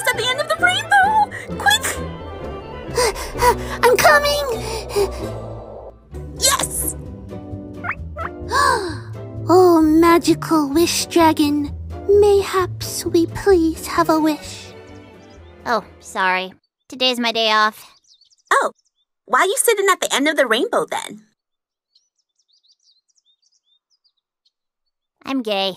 almost at the end of the rainbow! Quick! I'm coming! Yes! oh, magical wish dragon. Mayhaps we please have a wish. Oh, sorry. Today's my day off. Oh, why are you sitting at the end of the rainbow then? I'm gay.